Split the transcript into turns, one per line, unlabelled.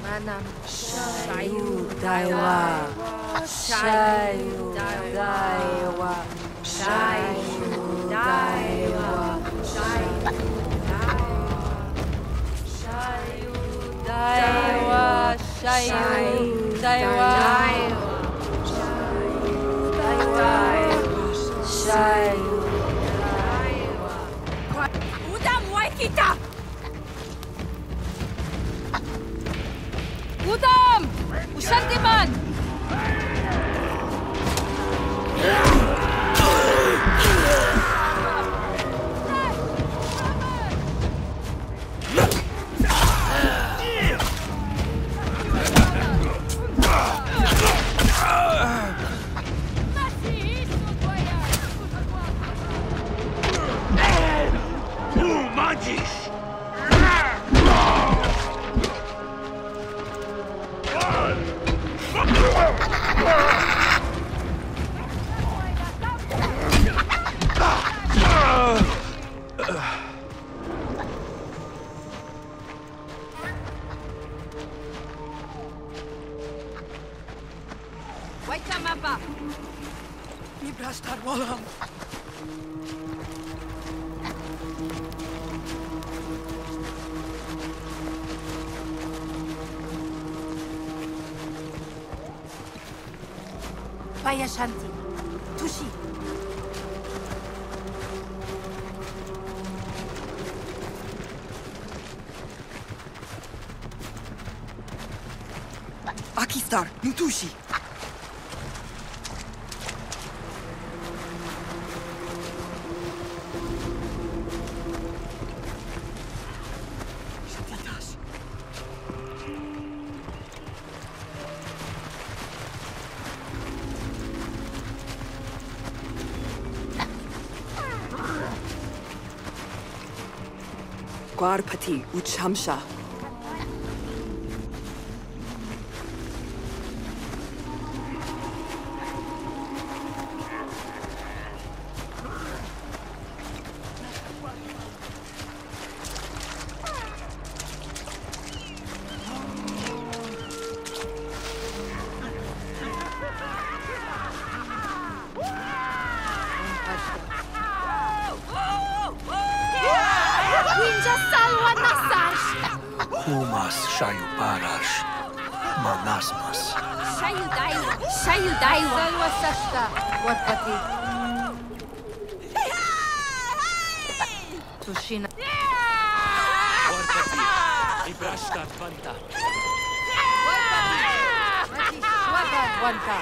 Manam
Shayu Daiwa. Shayu Daiwa. Shayu Daiwa. Shayu Daiwa. Shayu Daiwa. Shayu
Udam Waikita! Udam! Waitamapa!
Ibrastar Walam.
by Ashanti. Tushi.
Akistar, Mutushi. Gwarpati Uchamsha.
Ninja salwa nasash!
Humas Shayuparash. Manasmas.
Shayu Daiwa! Shayu Daiwa!
Salwa Sashta. Warpati. Tushina.
Warpati. Ibrashtar Vanta.
Mati Shwaga Wanta.